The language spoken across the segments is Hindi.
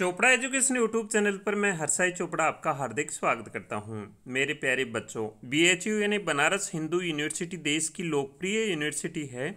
चोपड़ा एजुकेशन यूट्यूब चैनल पर मैं हरसाई चोपड़ा आपका हार्दिक स्वागत करता हूँ। मेरे प्यारे बच्चों बीएचयू यानी बनारस हिंदू यूनिवर्सिटी देश की लोकप्रिय यूनिवर्सिटी है।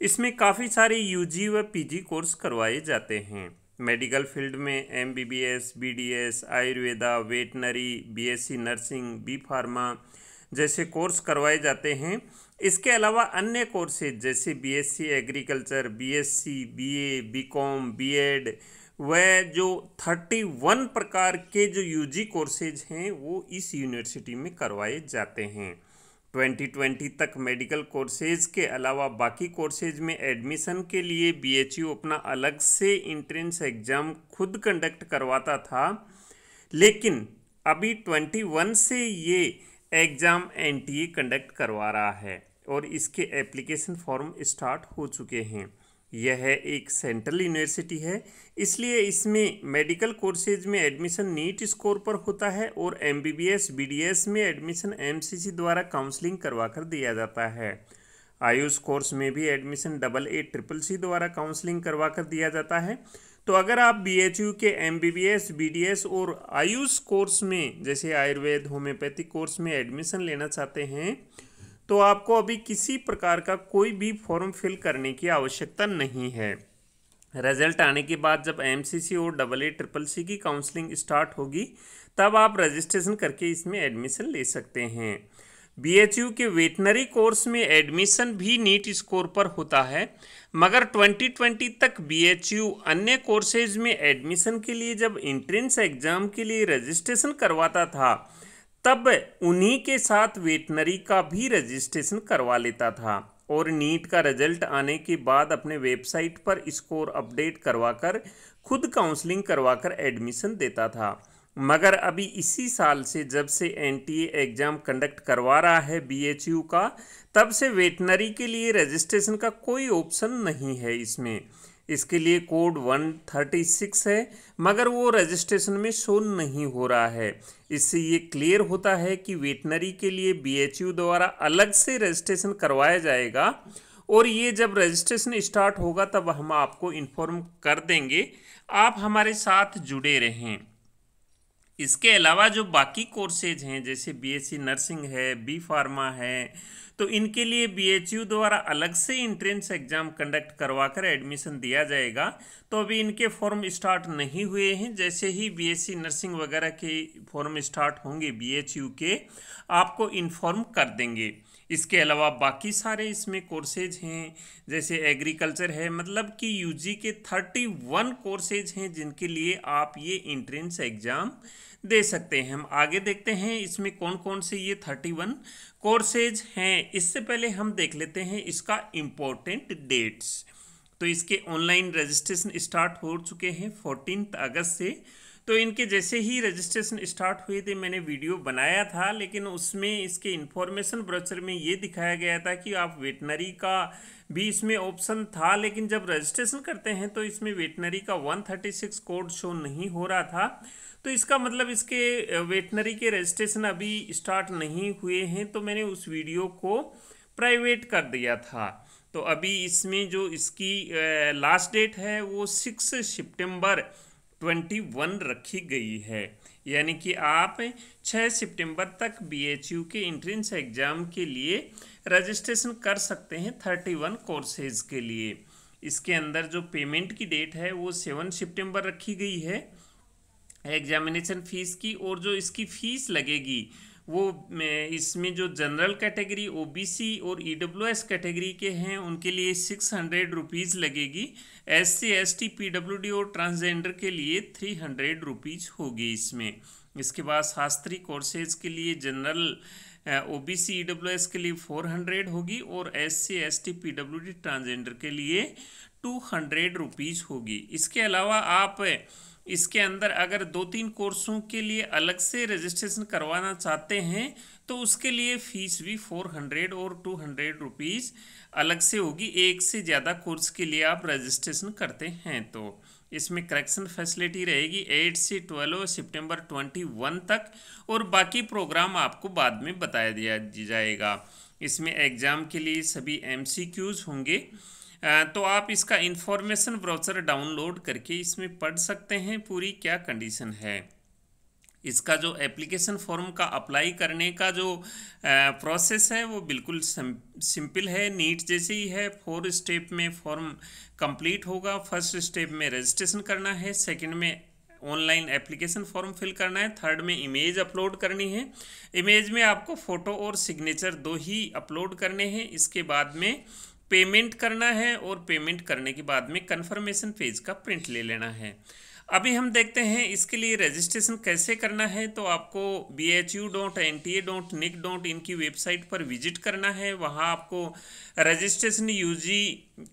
इसमें काफ़ी सारे यूजी व पीजी कोर्स करवाए जाते हैं। मेडिकल फ़ील्ड में M B B S B D S Ayurveda veterinary B S C nursing B pharma जैसे कोर्स करवाए जाते हैं। इसके अलावा अन्य कोर्सेज जैसे BSc agriculture BSc BA BCom BEd वह जो थर्टी वन प्रकार के जो यूजी कोर्सेज हैं, वो इस यूनिवर्सिटी में करवाए जाते हैं। 2020 तक मेडिकल कोर्सेज के अलावा बाकी कोर्सेज में एडमिशन के लिए बीएचयू अपना अलग से इंट्रेंस एग्ज़ाम खुद कंडक्ट करवाता था। लेकिन अभी 21 से ये एग्ज़ाम एनटीए कंडक्ट करवा रहा है और इसके एप्लीकेशन फॉर्म स्टार्ट हो चुके हैं। यह एक सेंट्रल यूनिवर्सिटी है। इसलिए इसमें मेडिकल कोर्सेज में एडमिशन नीट स्कोर पर होता है और M B B S B D S में एडमिशन एम सी सी द्वारा काउंसलिंग करवा कर दिया जाता है। आयुष कोर्स में भी admission double A, triple C द्वारा काउंसलिंग करवा कर दिया जाता है। तो अगर आप बी एच यू के M B B S B D S और आयुष कोर्स में, जैसे आयुर्वेद, होम्योपैथिक कोर्स में एडमिशन लेना चाहते हैं तो आपको अभी किसी प्रकार का कोई भी फॉर्म फिल करने की आवश्यकता नहीं है। रिज़ल्ट आने के बाद जब एमसीसी और डबल ए ट्रिपल सी की काउंसलिंग स्टार्ट होगी, तब आप रजिस्ट्रेशन करके इसमें एडमिशन ले सकते हैं। बीएचयू के वेटनरी कोर्स में एडमिशन भी नीट स्कोर पर होता है, मगर 2020 तक बीएचयू अन्य कोर्सेज में एडमिशन के लिए जब इंट्रेंस एग्ज़ाम के लिए रजिस्ट्रेशन करवाता था तब उन्हीं के साथ वेटनरी का भी रजिस्ट्रेशन करवा लेता था और नीट का रिज़ल्ट आने के बाद अपने वेबसाइट पर स्कोर अपडेट करवाकर, खुद काउंसलिंग करवाकर एडमिशन देता था। मगर अभी इसी साल से जब से एनटीए एग्ज़ाम कंडक्ट करवा रहा है बीएचयू का, तब से वेटनरी के लिए रजिस्ट्रेशन का कोई ऑप्शन नहीं है इसमें। इसके लिए कोड 136 है, मगर वो रजिस्ट्रेशन में शो नहीं हो रहा है। इससे ये क्लियर होता है कि वेटनरी के लिए बीएचयू द्वारा अलग से रजिस्ट्रेशन करवाया जाएगा, और ये जब रजिस्ट्रेशन स्टार्ट होगा तब हम आपको इन्फॉर्म कर देंगे। आप हमारे साथ जुड़े रहें। इसके अलावा जो बाकी कोर्सेज हैं, जैसे बीएससी नर्सिंग है बी फार्मा है तो इनके लिए बीएचयू द्वारा अलग से इंट्रेंस एग्ज़ाम कंडक्ट करवाकर एडमिशन दिया जाएगा। तो अभी इनके फॉर्म स्टार्ट नहीं हुए हैं। जैसे ही बीएससी नर्सिंग वगैरह के फॉर्म स्टार्ट होंगे बीएचयू के, आपको इन्फॉर्म कर देंगे। इसके अलावा बाकी सारे इसमें कोर्सेज हैं। जैसे एग्रीकल्चर है मतलब कि यूजी के थर्टी वन कोर्सेज हैं जिनके लिए आप ये इंट्रेंस एग्ज़ाम दे सकते हैं। हम आगे देखते हैं, इसमें कौन कौन से ये थर्टी वन कोर्सेज हैं। इससे पहले हम देख लेते हैं इसका इम्पोर्टेंट डेट्स तो इसके ऑनलाइन रजिस्ट्रेशन स्टार्ट हो चुके हैं फोर्टीन अगस्त से। तो इनके जैसे ही रजिस्ट्रेशन स्टार्ट हुए थे, मैंने वीडियो बनाया था, लेकिन उसमें इसके इन्फॉर्मेशन ब्रोचर में ये दिखाया गया था कि आप वेटनरी का भी इसमें ऑप्शन था, लेकिन जब रजिस्ट्रेशन करते हैं तो इसमें वेटनरी का 136 कोड शो नहीं हो रहा था। तो इसका मतलब इसके वेटनरी के रजिस्ट्रेशन अभी स्टार्ट नहीं हुए हैं तो मैंने उस वीडियो को प्राइवेट कर दिया था। तो अभी इसमें जो इसकी लास्ट डेट है, वो सिक्स सितंबर ट्वेंटी वन रखी गई है। यानी कि आप छः सितंबर तक बीएचयू के इंट्रेंस एग्ज़ाम के लिए रजिस्ट्रेशन कर सकते हैं थर्टी वन कोर्सेज के लिए। इसके अंदर जो पेमेंट की डेट है, वो सेवन सितंबर रखी गई है। एग्जामिनेशन फ़ीस की और जो इसकी फ़ीस लगेगी, वो इसमें जो जनरल कैटेगरी, ओबीसी और ईडब्ल्यूएस कैटेगरी के हैं, उनके लिए सिक्स हंड्रेड रुपीज़ लगेगी। S C S T P W D और ट्रांसजेंडर के लिए थ्री हंड्रेड रुपीज़ होगी इसमें। इसके बाद शास्त्री कोर्सेज के लिए general O B C E W S के लिए फोर हंड्रेड होगी और S C S T P W D transgender के लिए टू हंड्रेड रुपीज़ होगी। इसके अलावा आप इसके अंदर अगर दो तीन कोर्सों के लिए अलग से रजिस्ट्रेशन करवाना चाहते हैं तो उसके लिए फ़ीस भी फोर हंड्रेड और टू हंड्रेड रुपीज़ अलग से होगी। एक से ज़्यादा कोर्स के लिए आप रजिस्ट्रेशन करते हैं तो इसमें करेक्शन फैसिलिटी रहेगी एट से ट्वेल्व सितंबर ट्वेंटी वन तक और बाकी प्रोग्राम आपको बाद में बताया दिया जाएगा। इसमें एग्ज़ाम के लिए सभी एम होंगे। तो आप इसका इंफॉर्मेशन ब्राउज़र डाउनलोड करके इसमें पढ़ सकते हैं, पूरी क्या कंडीशन है। इसका जो एप्लीकेशन फॉर्म का अप्लाई करने का जो प्रोसेस है, वो बिल्कुल सिंपल है नीट जैसे ही है। फोर स्टेप में फॉर्म कंप्लीट होगा। फ़र्स्ट स्टेप में रजिस्ट्रेशन करना है। सेकंड में ऑनलाइन एप्लीकेशन फॉर्म फिल करना है। थर्ड में इमेज अपलोड करनी है। इमेज में आपको फ़ोटो और सिग्नेचर दो ही अपलोड करने हैं। इसके बाद में पेमेंट करना है और पेमेंट करने के बाद में कन्फर्मेशन पेज का प्रिंट ले लेना है। अभी हम देखते हैं इसके लिए रजिस्ट्रेशन कैसे करना है तो आपको B H U dot N T A dot nic dot इनकी वेबसाइट पर विज़िट करना है। वहाँ आपको रजिस्ट्रेशन यूजी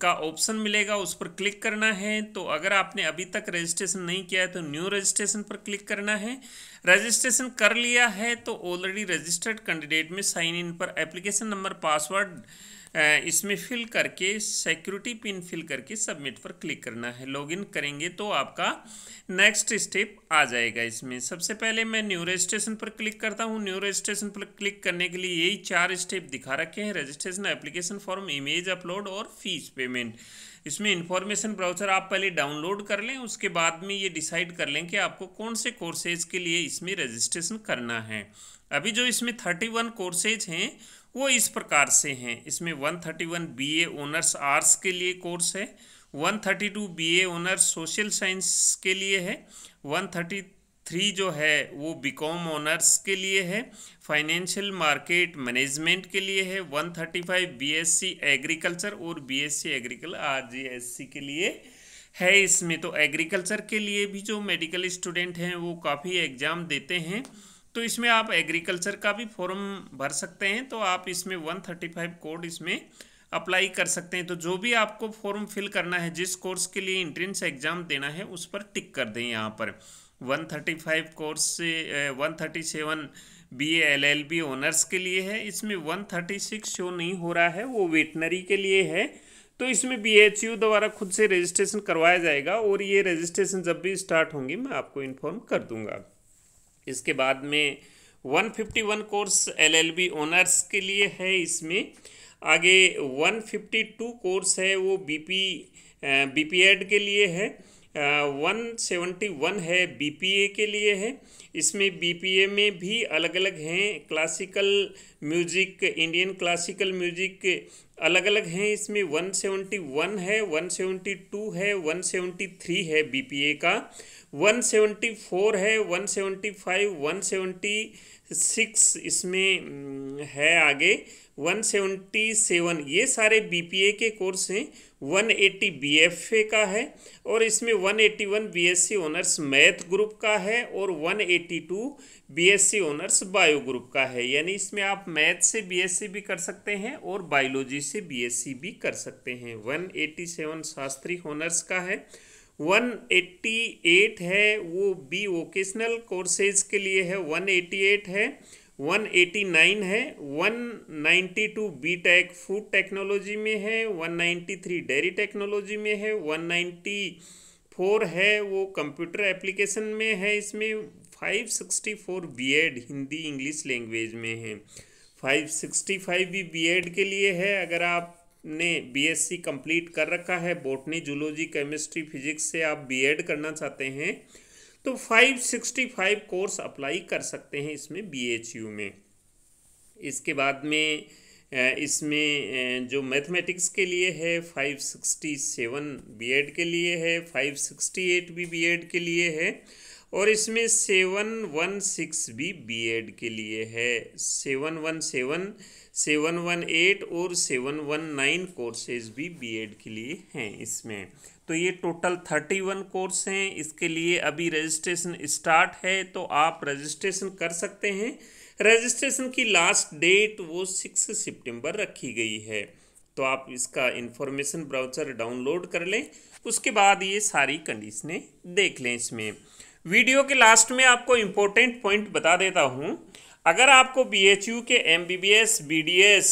का ऑप्शन मिलेगा, उस पर क्लिक करना है। तो अगर आपने अभी तक रजिस्ट्रेशन नहीं किया है तो न्यू रजिस्ट्रेशन पर क्लिक करना है। रजिस्ट्रेशन कर लिया है तो ऑलरेडी रजिस्टर्ड कैंडिडेट में साइन इन पर एप्लीकेशन नंबर पासवर्ड इसमें फिल करके सिक्योरिटी पिन फिल करके सबमिट पर क्लिक करना है। लॉगिन करेंगे तो आपका नेक्स्ट स्टेप आ जाएगा इसमें। सबसे पहले मैं न्यू रजिस्ट्रेशन पर क्लिक करता हूँ। न्यू रजिस्ट्रेशन पर क्लिक करने के लिए यही चार स्टेप दिखा रखे हैं। Registration application form image upload और फ़ीस पेमेंट इसमें इंफॉर्मेशन ब्राउज़र आप पहले डाउनलोड कर लें, उसके बाद में ये डिसाइड कर लें कि आपको कौन से कोर्सेज के लिए इसमें रजिस्ट्रेशन करना है। अभी जो इसमें थर्टी वन कोर्सेज हैं वो इस प्रकार से हैं। इसमें 131 बीए ऑनर्स आर्ट्स के लिए कोर्स है 132 बीए ऑनर्स सोशल साइंस के लिए है 133 जो है वो बीकॉम ऑनर्स के लिए है फाइनेंशियल मार्केट मैनेजमेंट के लिए है 135 बीएससी एग्रीकल्चर और बीएससी एग्रीकल आरजीएससी के लिए है इसमें। तो एग्रीकल्चर के लिए भी जो मेडिकल स्टूडेंट हैं वो काफ़ी एग्ज़ाम देते हैं। तो इसमें आप एग्रीकल्चर का भी फॉर्म भर सकते हैं तो आप इसमें 135 कोड इसमें अप्लाई कर सकते हैं। तो जो भी आपको फॉर्म फिल करना है, जिस कोर्स के लिए इंट्रेंस एग्ज़ाम देना है, उस पर टिक कर दें यहाँ पर। 135 कोर्स से 137 B L L B honours के लिए है। इसमें 136 शो नहीं हो रहा है, वो वेटनरी के लिए है। तो इसमें बी एच यू द्वारा खुद से रजिस्ट्रेशन करवाया जाएगा, और ये रजिस्ट्रेशन जब भी स्टार्ट होंगी, मैं आपको इन्फॉर्म कर दूँगा। इसके बाद में 151 कोर्स एलएलबी ऑनर्स के लिए है इसमें। आगे 152 कोर्स है, वो बीपी बीपीएड के लिए है। वन सेवेंटी वन है बीपीए के लिए है। इसमें बीपीए में भी अलग अलग हैं। Classical music Indian classical music अलग अलग हैं इसमें। वन सेवेंटी वन है वन सेवेंटी टू है वन सेवेंटी थ्री है बीपीए का। वन सेवेंटी फोर है one seventy five one seventy six इसमें है आगे। वन सेवेंटी सेवन, ये सारे बीपीए के कोर्स हैं। वन एट्टी बीएफए का है और इसमें one eighty one BSc honours math group का है और one eighty two BSc honours bio group का है। यानी इसमें आप मैथ से बीएससी भी कर सकते हैं और बायोलॉजी से बीएससी भी कर सकते हैं। One eighty seven Shastri honours का है। 188 है, वो बी वोकेशनल कोर्सेज के लिए है 188 है 189 है 192 बी टेक फ़ूड टेक्नोलॉजी में है 193 डेयरी टेक्नोलॉजी में है 194 है, वो कंप्यूटर एप्लीकेशन में है, इसमें 564 बीएड हिंदी इंग्लिश लैंग्वेज में है। 565 भी बीएड के लिए है, अगर आप ने बीएससी कंप्लीट कर रखा है। बोटनी जूलॉजी केमिस्ट्री फिजिक्स से आप बीएड करना चाहते हैं तो 565 कोर्स अप्लाई कर सकते हैं इसमें बीएचयू में। इसके बाद में इसमें जो मैथमेटिक्स के लिए है 567 बीएड के लिए है 568 भी बीएड के लिए है। और इसमें सेवन वन सिक्स भी बी एड के लिए है। Seven one seven seven one eight और सेवन वन नाइन कोर्सेज भी बी एड के लिए हैं इसमें। तो ये टोटल थर्टी वन कोर्स हैं। इसके लिए अभी रजिस्ट्रेशन स्टार्ट है तो आप रजिस्ट्रेशन कर सकते हैं। रजिस्ट्रेशन की लास्ट डेट वो सिक्स सितंबर रखी गई है। तो आप इसका इंफॉर्मेशन ब्राउज़र डाउनलोड कर लें, उसके बाद ये सारी कंडीशनें देख लें इसमें। वीडियो के लास्ट में आपको इम्पोर्टेंट पॉइंट बता देता हूँ। अगर आपको बी एच यू के M B B S B D S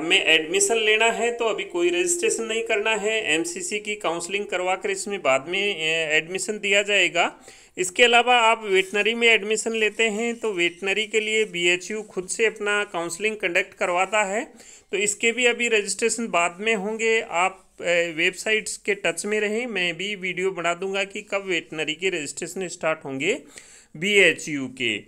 में एडमिशन लेना है तो अभी कोई रजिस्ट्रेशन नहीं करना है। एमसीसी की काउंसलिंग करवा कर इसमें बाद में एडमिशन दिया जाएगा। इसके अलावा आप वेटनरी में एडमिशन लेते हैं तो वेटनरी के लिए बीएचयू खुद से अपना काउंसलिंग कंडक्ट करवाता है। तो इसके भी अभी रजिस्ट्रेशन बाद में होंगे। आप वेबसाइट्स के टच में रहें। मैं भी वीडियो बना दूँगा कि कब वेटनरी के रजिस्ट्रेशन स्टार्ट होंगे बीएचयू के।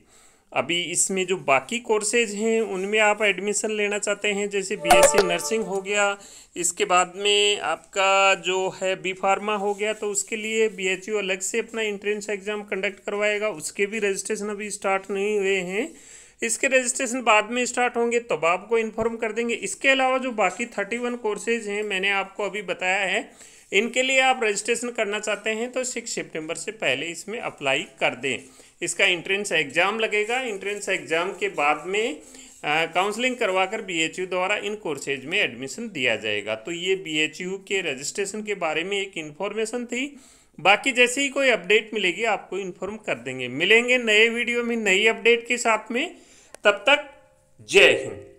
अभी इसमें जो बाकी कोर्सेज हैं, उनमें आप एडमिशन लेना चाहते हैं, जैसे बीएससी नर्सिंग हो गया, इसके बाद में आपका जो है बी फार्मा हो गया तो उसके लिए बीएचयू अलग से अपना इंट्रेंस एग्ज़ाम कंडक्ट करवाएगा, उसके भी रजिस्ट्रेशन अभी स्टार्ट नहीं हुए हैं। इसके रजिस्ट्रेशन बाद में स्टार्ट होंगे, तब आपको इन्फॉर्म कर देंगे। इसके अलावा जो बाकी थर्टी वन कोर्सेज हैं, मैंने आपको अभी बताया है, इनके लिए आप रजिस्ट्रेशन करना चाहते हैं तो सिक्स सितंबर से पहले इसमें अप्लाई कर दें। इसका इंट्रेंस एग्ज़ाम लगेगा। इंट्रेंस एग्ज़ाम के बाद में काउंसलिंग करवा कर बी द्वारा इन कोर्सेज में एडमिशन दिया जाएगा। तो ये बी के रजिस्ट्रेशन के बारे में एक इन्फॉर्मेशन थी। बाकी जैसे ही कोई अपडेट मिलेगी, आपको इन्फॉर्म कर देंगे। मिलेंगे नए वीडियो में, नई अपडेट के साथ में। तब तक जय हिंद।